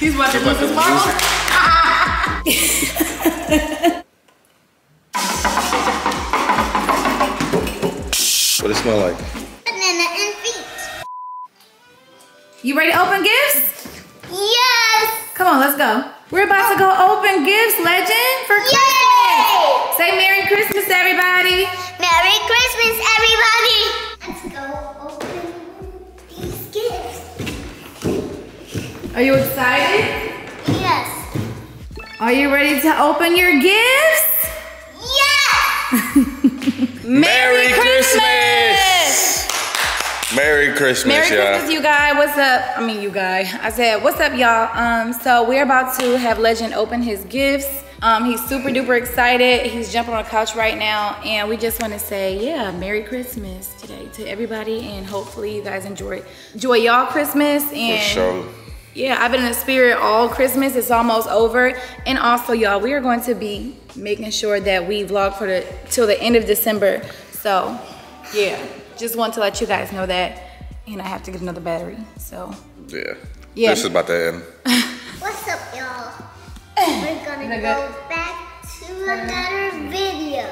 He's about to He's lose his marbles. What does it smell like? Banana and feet. You ready to open gifts? Yes! Come on, let's go. We're about to go open gifts, legend, for Christmas. Yay! Say Merry Christmas, everybody. Merry Christmas, everybody! Let's go Are you excited? Yes. Are you ready to open your gifts? Yes! Merry Christmas! Merry Christmas, Merry y'all. Christmas, you guys. What's up? I mean, you guys. I said, what's up, y'all? Um, so we're about to have Legend open his gifts. Um, he's super duper excited. He's jumping on the couch right now, and we just want to say, yeah, Merry Christmas today to everybody, and hopefully you guys enjoy enjoy y'all Christmas. And For sure. Yeah, I've been in the spirit all Christmas. It's almost over, and also, y'all, we are going to be making sure that we vlog for the till the end of December. So, yeah, just want to let you guys know that. And I have to get another battery. So, Yeah. Yeah. This is about to end. What's up, y'all? We're gonna go back to another video.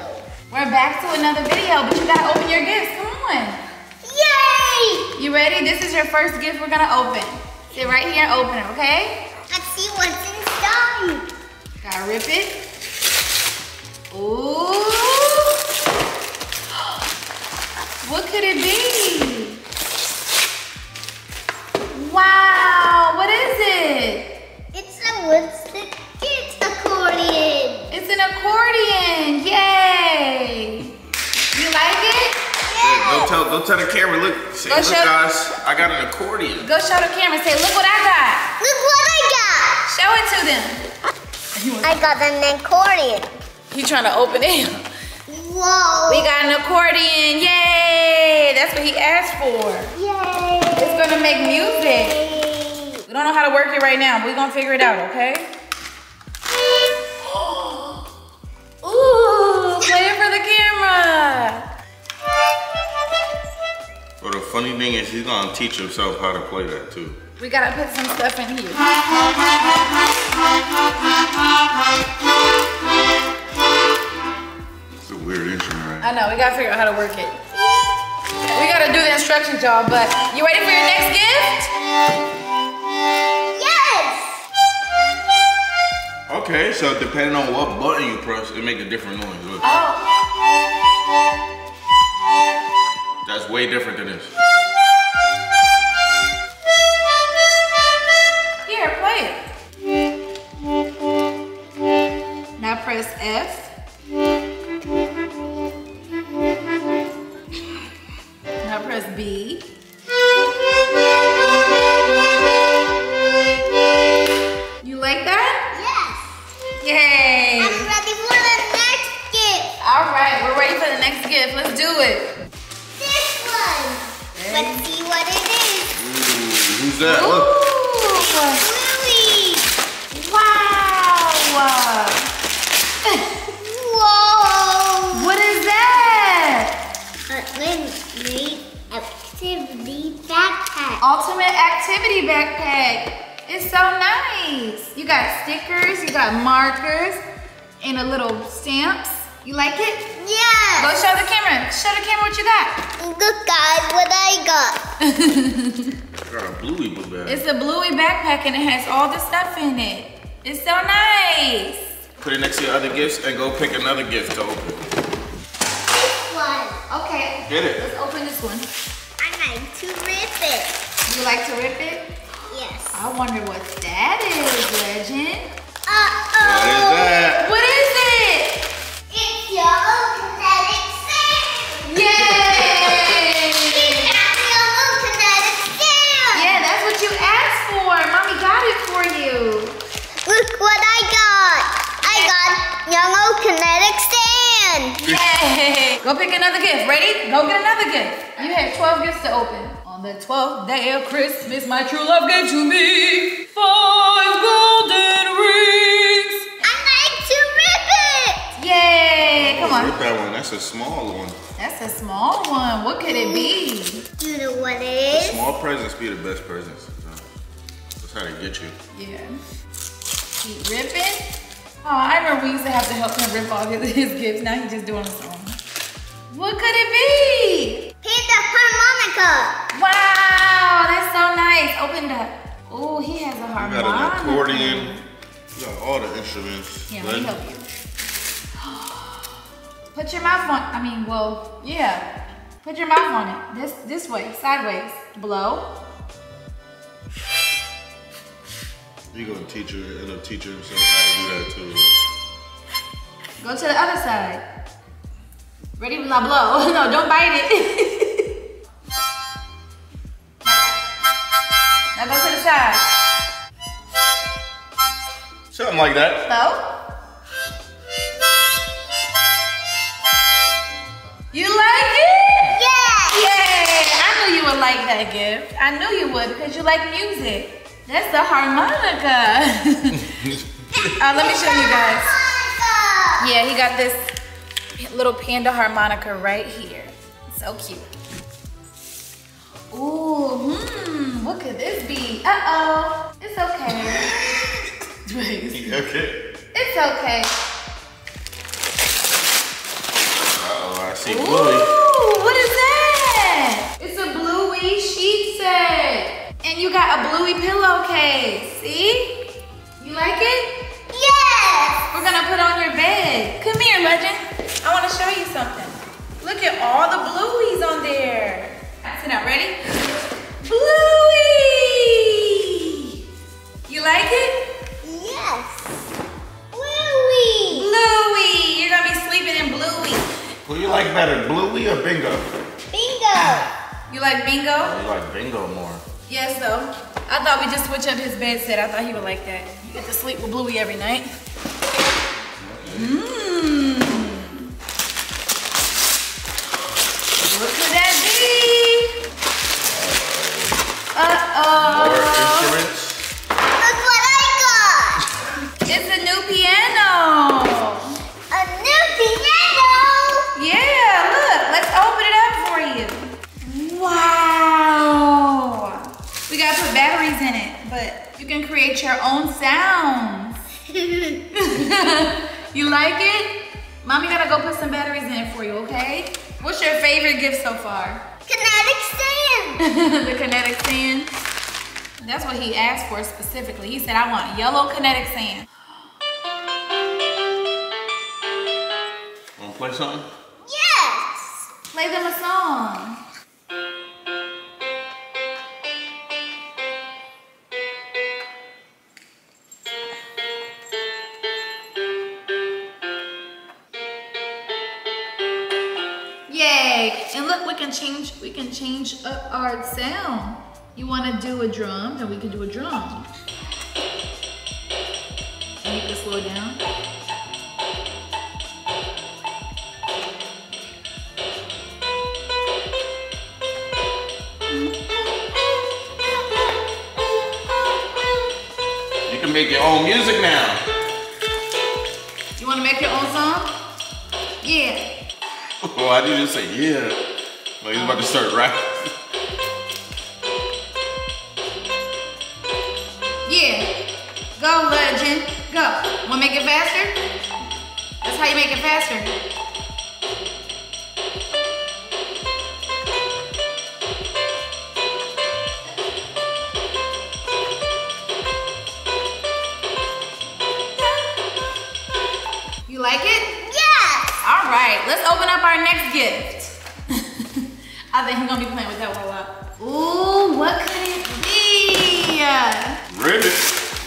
we're back to another video, but you gotta open your gifts. Come on. Yay! You ready? This is your first gift we're gonna open. Sit right here and open it, okay? Let's see what's inside. Gotta rip it. Ooh. What could it be? Wow, what is it? It's a Woodstock Kids accordion. It's an accordion. Yay. Go tell, go tell the camera. Look, say, Go look, show- guys. I got an accordion. Go show the camera. Say, look what I got. Look what I got. Show it to them. I got an accordion. He trying to open it. Whoa. We got an accordion. Yay. That's what he asked for. Yay. It's gonna make music. Yay. We don't know how to work it right now. but We're gonna figure it out, okay? Ooh, play it for the camera. But the funny thing is, he's gonna teach himself how to play that too. We gotta put some stuff in here. It's a weird instrument, right? I know, we gotta figure out how to work it. We gotta do the instructions, y'all, but you ready for your next gift? Yes. Okay, so depending on what button you press, it make a different noise. Look, Oh, that's way different than this. here, play it. Now press F. Now press B. got markers, and a little stamps. You like it? Yeah. Go show the camera. Show the camera what you got. Look, guys, what I got. I got a bluey book bag. It's a bluey backpack and it has all the stuff in it. It's so nice. Put it next to your other gifts and go pick another gift to open. This one. Okay. Get it. Let's open this one. I like to rip it. You like to rip it? Yes. I wonder what that is, Legend. Uh-oh. What is that? What is it? It's your kinetic sand. Yay! It's your kinetic sand. Yeah, that's what you asked for. Mommy got it for you. Look what I got. I got yellow kinetic sand. Yay! Go pick another gift. Ready? Go get another gift. You have 12 gifts to open. On the 12th day of Christmas, my true love gave to me five golden Yay! Come. Rip that one. That's a small one. That's a small one. What could it be? Do you know what it is? Small presents be the best presents. That's how they get you. Yeah. Keep ripping. Oh, I remember we used to have to help him rip all his, his gifts. Now he's just doing his own. What could it be? Here's the harmonica. Wow, that's so nice. Open it up. Oh, he has a You harmonica. got an accordion. You got all the instruments. Yeah, let me help you. Put your mouth on. I mean, well, yeah. Put your mouth on it. This this way, sideways. Blow. You gonna teach her, end up teaching himself how to do that too. Go to the other side. Ready? Now blow. no, don't bite it. now go to the side. Something like that. Blow. You like it? Yeah. Yay! I knew you would like that gift. I knew you would because you like music. That's the harmonica. uh, let me show you guys. Harmonica. Yeah, he got this little panda harmonica right here. So cute. Ooh, hmm, what could this be? Uh-oh, it's okay. Wait, Okay. it's okay. See Ooh, Bluey. what is that? It's a Bluey sheet set. And you got a Bluey pillowcase. See? You like it? Yes. We're gonna put on your bed. Come here, Legend. I wanna show you something. Look at all the Blueys on there. Sit down, ready? Bluey! You like it? Yes. Bluey. Bluey! Better, Bluey or Bingo? Bingo. You like bingo? You like Bingo more. Yes, though. I thought we just switch up his bed set. I thought he would like that. You get to sleep with Bluey every night. Mmm. What could that be? Uh-oh. Create your own sounds. you like it? Mommy gotta go put some batteries in it for you, okay? What's your favorite gift so far? Kinetic sand. the kinetic sand. That's what he asked for specifically. He said, I want yellow kinetic sand. Wanna play something? Yes. Play them a song. We can change. We can change up our sound. You want to do a drum? Then we can do a drum. And you can slow down. You can make your own music now. You want to make your own song? Yeah. Why did you say yeah? Well, he's about to start rapping. Yeah. Go, legend. Go. Want to make it faster? That's how you make it faster. You like it? Yes. All right, let's open up our next gift. I think he's gonna be playing with that one a lot. Ooh, what could it be? Ribbit.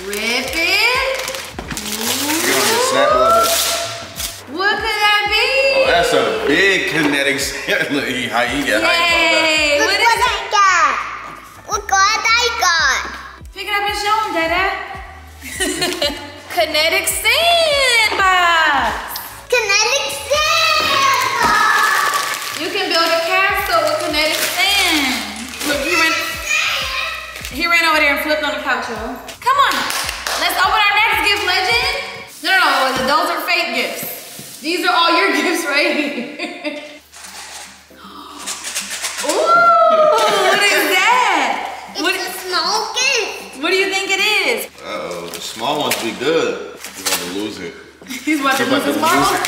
Rip it. You're gonna snap a little bit. What could that be? Oh, that's a big kinetic set. Look, he, how he get hype Yay! Look What what is it? I got. Look what I got. Pick it up and show him, Dada. Kinetic sandbox. Kinetic sand. You can build a castle with kinetic sand. Look, he ran, he ran over there and flipped on the couch, y'all. Come on, let's open our next gift, legend. No, no, no, those are fake gifts. These are all your gifts right here. Ooh, what is that? It's What, a small gift. what do you think it small ones be good. He's about to lose it. He's about to He's lose about to his marbles. it.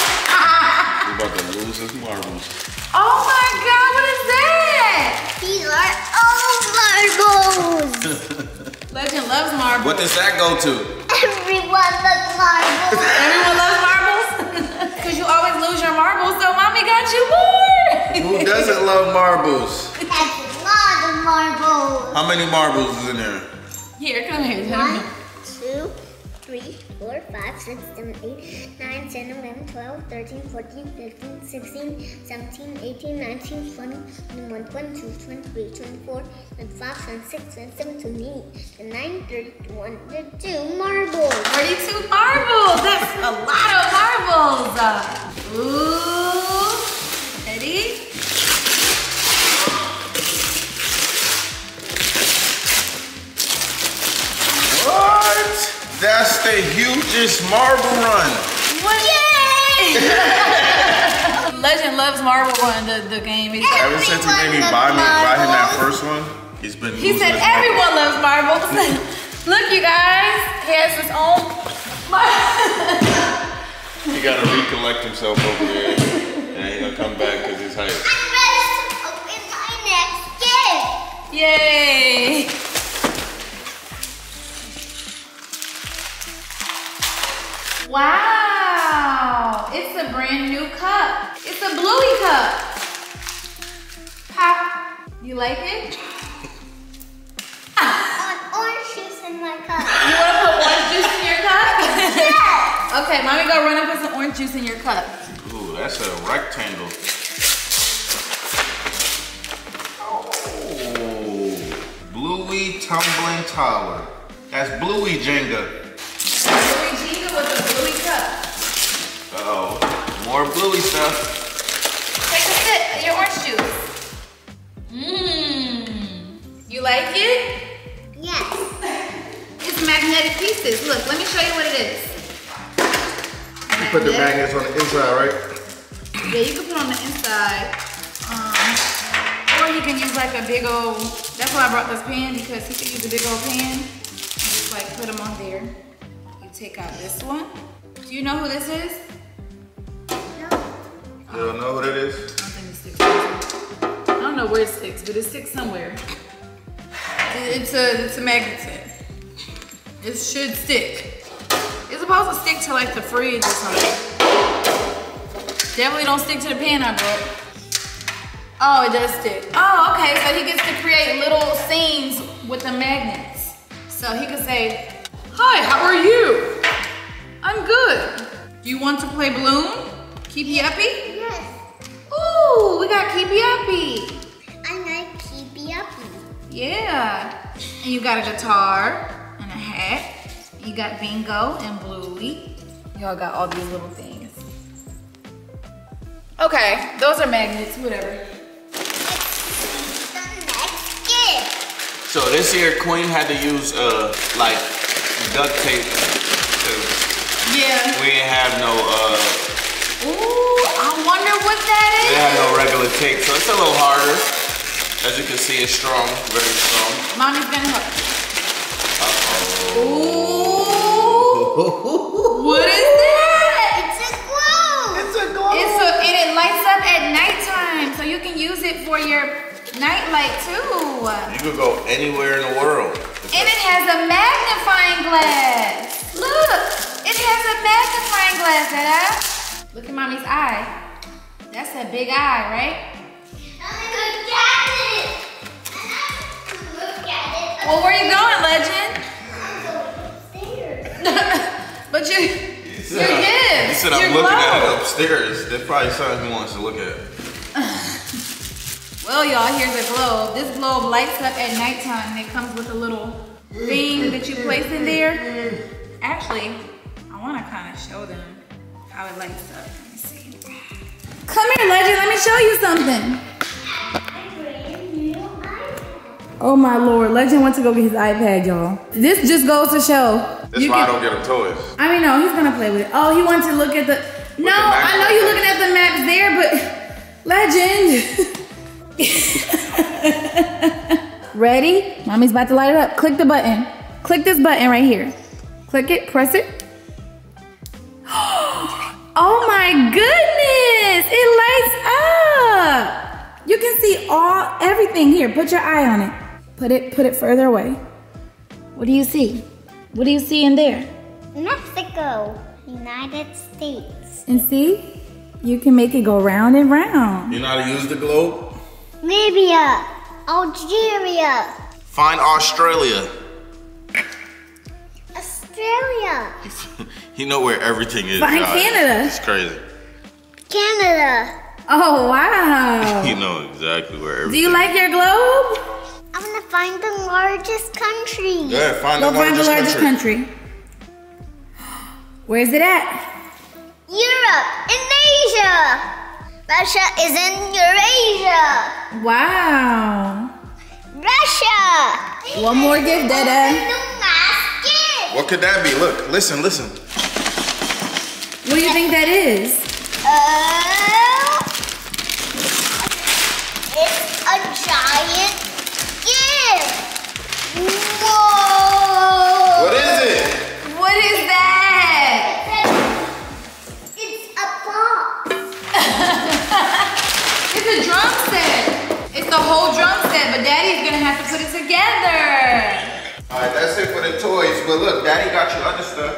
He's about to lose his marbles. Oh my god, what is that? These are all marbles. Legend loves marbles. What does that go to? Everyone loves marbles. Everyone loves marbles? Because you always lose your marbles, so mommy got you more. Who doesn't love marbles? That's a lot of marbles. How many marbles is in there? Here, come here. One, two, three, four, five, six, seven, eight, nine, 10, 11, 12, 13, 14, 15, 16, 17, 18, 19, 20, 21, 22, 23, 24, 25, 26, 27, 28, 29, 30, 31, 32 marbles. 32 marbles. That's a lot of marbles. Ooh. That's the hugest marble run. Yay! Legend loves Marble Run, the, the game. He's like- Ever since he made me buy me buy him that first one, he's been. he said his marbles. everyone loves marbles. Look, you guys, he has his own. He gotta recollect himself over there. Bluey cup. Pop. You like it? I want orange juice in my cup. You want to put orange juice in your cup? yes. okay, mommy, go run and put some orange juice in your cup. Ooh, that's a rectangle. Oh, Bluey tumbling tower. That's Bluey Jenga. Bluey Jenga with a bluey cup. Uh oh, more Bluey stuff. Look, let me show you what it is. You put the magnets on the inside, right? Yeah, you can put on the inside. Um, or you can use like a big old, that's why I brought this pan because he can use a big old pan. And just like put them on there. You take out this one. Do you know who this is? You don't know what it is? I don't think it sticks. I don't know where it sticks, but it sticks somewhere. It's a it's a magnet. It should stick. It's supposed to stick to like the fridge or something. Definitely don't stick to the pan I brought. Oh, it does stick. Oh, okay. So he gets to create little scenes with the magnets. So he can say, "Hi, how are you? I'm good. Do you want to play balloon? Keep you uppy?" Yes. Ooh, we got Keepy Uppy. I like keepy uppy. Yeah. And you got a guitar and a hat. You got Bingo and Bluey. Y'all got all these little things. Okay, those are magnets, whatever. The next gift. So this year, Queen had to use uh like duct tape because Yeah. we didn't have no uh Ooh, I wonder what that we is. have no regular tape, so it's a little harder. As you can see, it's strong, very strong. Mommy's gonna help. Uh-oh. Ooh. what is that? It's a glue. It's a glow. It's a, and it lights up at nighttime, so you can use it for your night light too. You could go anywhere in the world. And it has a magnifying glass. Look, it has a magnifying glass, Dada. Look at mommy's eye. That's a big eye, right? Look at it. Look at it. Well, where are you going, Legend? I'm going but you, He your gifts, He said, your I'm looking at it upstairs. There's probably something he wants to look at. Well, y'all, here's a globe. This globe lights up at nighttime and it comes with a little thing that you place in there. Actually, I want to kind of show them how it lights up. Let me see. Come here, Legend. Let me show you something. A brand new iPad. Oh my lord, Legend went to go get his iPad, y'all. This just goes to show. That's you why I don't get him toys. I mean, no, he's gonna play with it. Oh, he wants to look at the. No, the I know you're looking at the maps there, but Legend. Ready? Mommy's about to light it up. Click the button. Click this button right here. Click it, press it. Oh my goodness, it lights up. You can see all everything here. Put your eye on it. Put it put it further away. What do you see? What do you see in there? Mexico, United States, And see? You can make it go round and round. You know how to use the globe? Libya, Algeria, Find Australia. Australia, you know where everything is. Find guys. Canada. It's crazy. Canada. Oh wow. You know exactly where Do you like your globe? I'm gonna find the largest country. Yeah, find Go the find the largest largest country. country. Where's it at? Europe, in Asia. Russia is in Eurasia. Wow. Russia. One more gift, Dada. The. What could that be? Look, listen, listen. What do you think that is? Oh, it's a giant set. The whole drum set, but Daddy's gonna have to put it together. All right, that's it for the toys. But look, Daddy got you other stuff.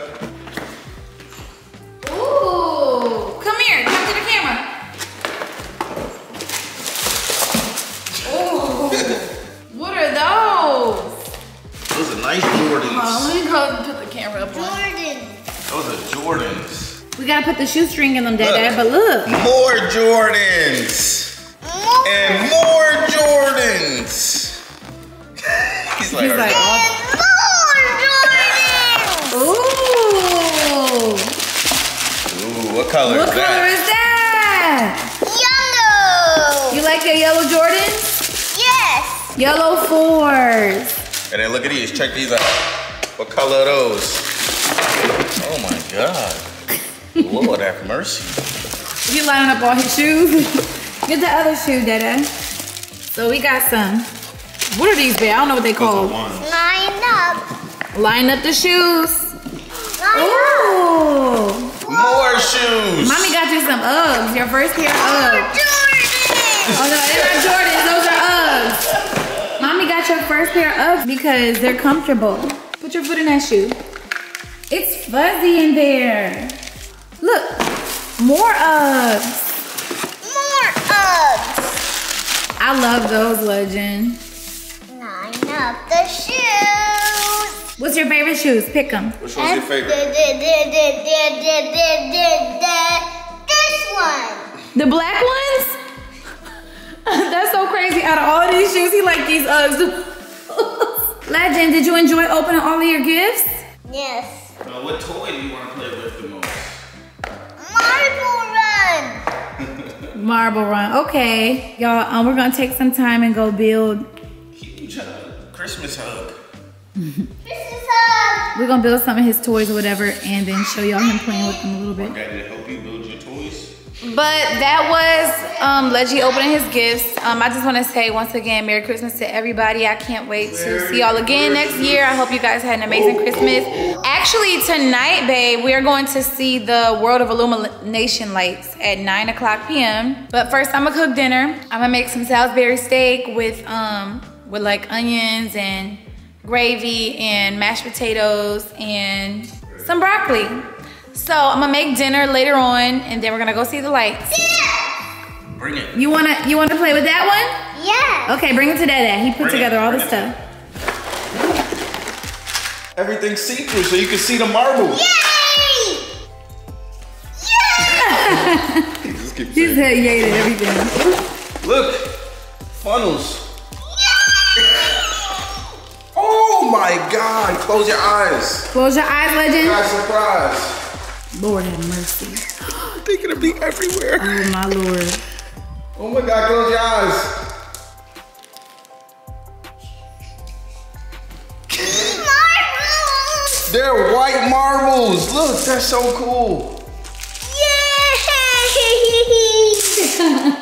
Ooh, come here, come to the camera. Ooh, what are those? Those are nice Oh, Jordans. let me go and put the camera up on. Jordan. Those are Jordans. We gotta put the shoestring in them, Dada, but look. More Jordans. More. And more Jordans. He's like, He's like, "Oh, And more Jordan. ooh. Ooh, what color What is color that? is that? Yellow. You like your yellow Jordans? Yes. Yellow fours. And then look at these. Check these out. What color are those? Oh my God. Lord have mercy. You lining up all his shoes? Get the other shoe, Dada. So we got some. What are these, babe? I don't know what they call. are Line up. Line up the shoes. Line Ooh. More shoes. Mommy got you some Uggs. Your first pair of up. Uggs. Jordan. Oh no, they're not Jordans. Those are Uggs. Mommy got your first pair of Uggs because they're comfortable. Put your foot in that shoe. It's fuzzy in there. Look, more Uggs. More Uggs. I love those, Legend. Line up the shoes. What's your favorite shoes? Pick them. Which one's your favorite? This one. The black ones? That's so crazy. Out of all of these shoes, he like these Uggs. Legend, did you enjoy opening all of your gifts? Yes. Uh, what toy do you want to play with the most? Marble Run. Marble Run. Okay, y'all. Um, we're gonna take some time and go build. Huge hug. Christmas hug. Christmas hug. We're gonna build some of his toys or whatever, and then show y'all him playing with them a little bit. But that was um, Leggy opening his gifts. Um, I just want to say once again, Merry Christmas to everybody. I can't wait to see y'all again next year. I hope you guys had an amazing Christmas. Actually, tonight, babe, we are going to see the World of Illumination lights at 9 o'clock p.m. But first, I'm gonna cook dinner. I'm gonna make some Salisbury steak with um with like onions and gravy and mashed potatoes and some broccoli. So I'm gonna make dinner later on, and then we're gonna go see the lights. Yeah. Bring it. You wanna you wanna play with that one? Yeah. Okay, bring it to Dada. He put Bring it, together all the it. stuff. Everything's see-through so you can see the marbles. Yay! Yay! Just keep He saying. said yay to everything. Look, funnels. Oh my God! Close your eyes. Close your eyes, legend. Got surprise. Lord have mercy. They're gonna be everywhere. Oh my lord. Oh my God! Close your eyes. They're white marbles. Look, they're so cool. Yay!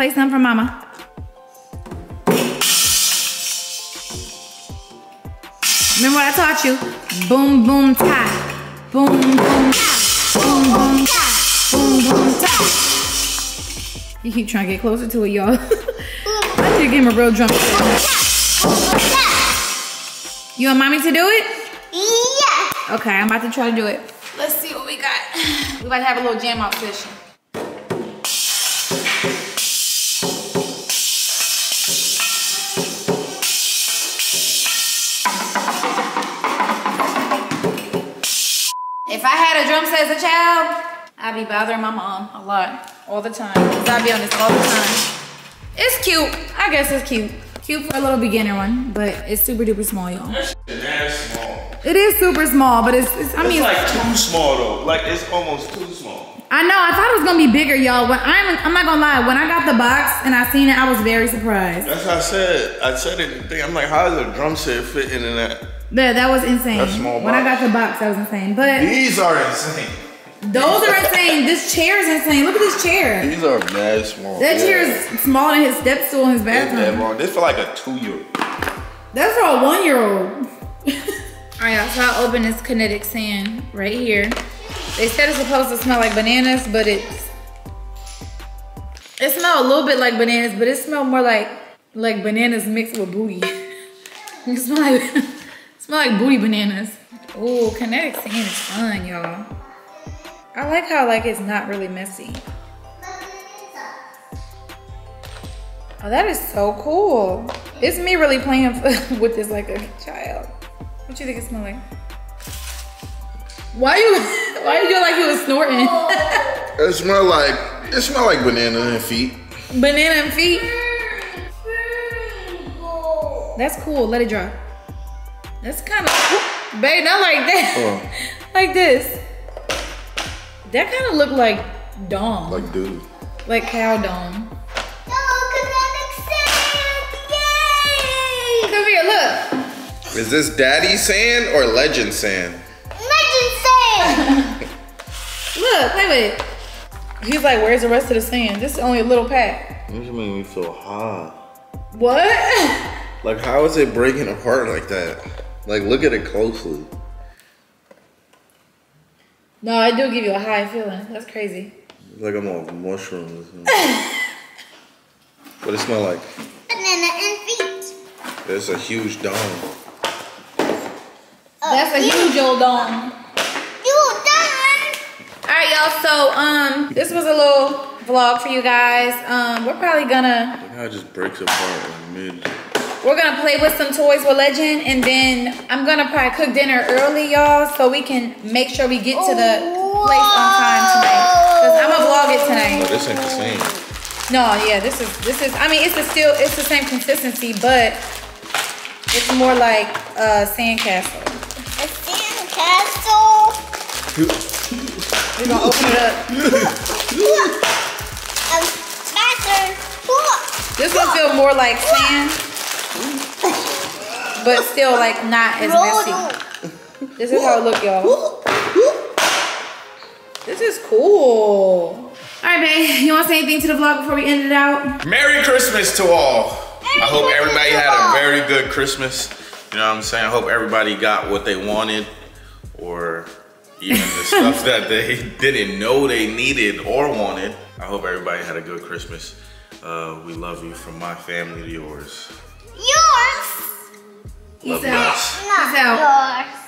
play some for mama. Remember what I taught you? Boom, boom, tie. Boom, boom, tie. Boom, boom, tie. Boom, boom, tie. You keep trying to get closer to it, y'all. I need to give him a real drum. You want mommy to do it? Yeah. Okay, I'm about to try to do it. Let's see what we got. We about to have a little jam out session. As a child, I'd be bothering my mom a lot, all the time. Cause I'd be on this all the time. It's cute. I guess it's cute. Cute for a little beginner one, but it's super duper small, y'all. It is super small, but it's, it's I mean, It's like too small though. Like it's almost too small. I know. I thought it was gonna be bigger, y'all. When I'm, I'm not gonna lie. When I got the box and I seen it, I was very surprised. That's what I said. I said it. in the thing. I'm like, how does a drum set fit in that? That that was insane. That's small when I got the box, that was insane. But These are insane. those are insane. This chair is insane. Look at this chair. These are mad small. That chair is smaller than his step stool in his That bathroom. long. This feel like a two year. Old. That's for a one year old. All right, y'all. So I open this kinetic sand right here. They said it's supposed to smell like bananas, but it's it smell a little bit like bananas, but it smell more like like bananas mixed with booty. it smell like smell like booty bananas. Ooh, kinetic sand is fun, y'all. I like how like it's not really messy. Oh, that is so cool. It's me really playing with this like a child. What you think it smell like? Why you why you doing like you was snorting? It smell like it smell like banana and feet. Banana and feet. That's cool. Let it dry. That's kind of babe, not like that. Oh. like this. That kind of looked like dong. Like dude. like cow dong. Come here, look. Is this daddy sand or legend sand? Legend sand. look, play with it. He's like, where's the rest of the sand? This is only a little pack. This make me feel hot. What? Like how is it breaking apart like that? Like look at it closely. no, I do give you a high feeling. That's crazy. It's Like I'm on mushrooms. what does it smell like? Banana and feet. It's a huge dome. That's a huge old dong. You done? All right, y'all. So, um, this was a little vlog for you guys. Um, we're probably gonna Look how it just breaks apart like mid. We're gonna play with some toys with Legend, and then I'm gonna probably cook dinner early, y'all, so we can make sure we get to the place on time tonight. Cause I'm gonna vlog it Oh, tonight. this ain't the same. No, yeah, this is this is. I mean, it's a still it's the same consistency, but it's more like uh, sandcastle. A sandcastle. We're gonna open it up. A smasher. This one feel more like sand, but still like not as messy. This is how it look, y'all. This is cool. All right, babe. You want to say anything to the vlog before we end it out? Merry Christmas to all. I hope everybody had a very good Christmas. You know what I'm saying? I hope everybody got what they wanted or even the stuff that they didn't know they needed or wanted. I hope everybody had a good Christmas. Uh, we love you from my family to yours. Yours. He's out. He's out.